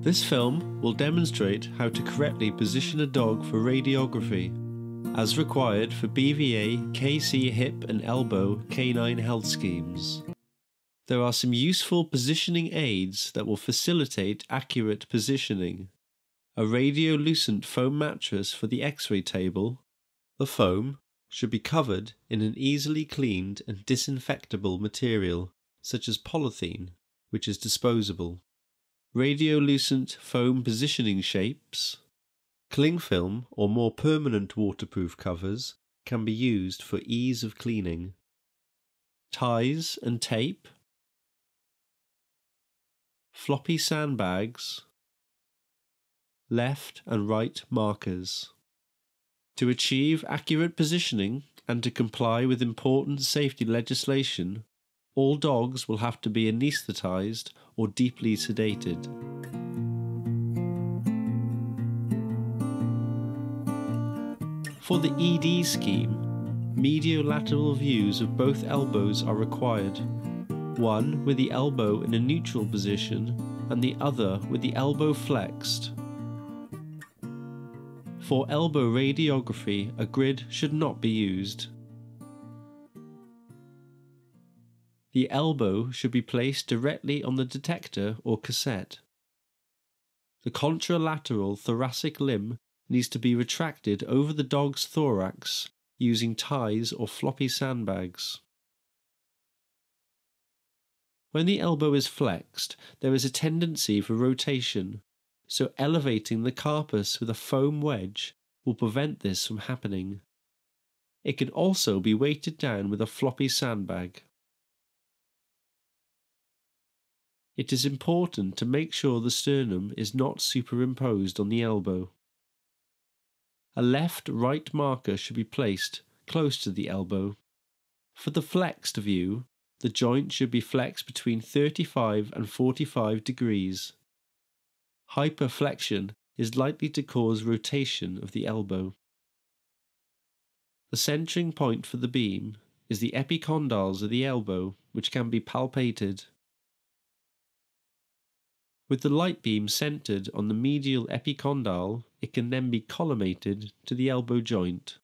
This film will demonstrate how to correctly position a dog for radiography, as required for BVA, KC hip and elbow canine health schemes. There are some useful positioning aids that will facilitate accurate positioning. A radiolucent foam mattress for the x-ray table. The foam should be covered in an easily cleaned and disinfectable material, such as polythene, which is disposable radiolucent foam positioning shapes, cling film or more permanent waterproof covers can be used for ease of cleaning, ties and tape, floppy sandbags, left and right markers. To achieve accurate positioning and to comply with important safety legislation, all dogs will have to be anaesthetised or deeply sedated. For the ED scheme, mediolateral views of both elbows are required, one with the elbow in a neutral position and the other with the elbow flexed. For elbow radiography, a grid should not be used. The elbow should be placed directly on the detector or cassette. The contralateral thoracic limb needs to be retracted over the dog's thorax using ties or floppy sandbags. When the elbow is flexed, there is a tendency for rotation, so elevating the carpus with a foam wedge will prevent this from happening. It can also be weighted down with a floppy sandbag. It is important to make sure the sternum is not superimposed on the elbow. A left-right marker should be placed close to the elbow. For the flexed view, the joint should be flexed between 35 and 45 degrees. Hyperflexion is likely to cause rotation of the elbow. The centering point for the beam is the epicondyles of the elbow, which can be palpated. With the light beam centered on the medial epicondyle, it can then be collimated to the elbow joint.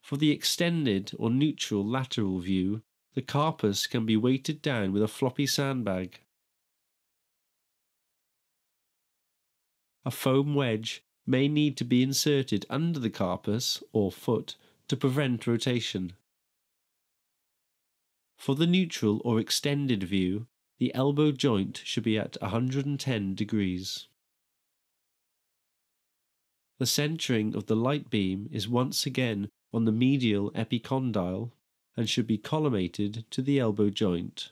For the extended or neutral lateral view, the carpus can be weighted down with a floppy sandbag. A foam wedge may need to be inserted under the carpus or foot to prevent rotation. For the neutral or extended view, the elbow joint should be at 110 degrees. The centering of the light beam is once again on the medial epicondyle and should be collimated to the elbow joint.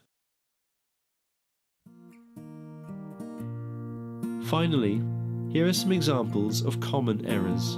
Finally, here are some examples of common errors.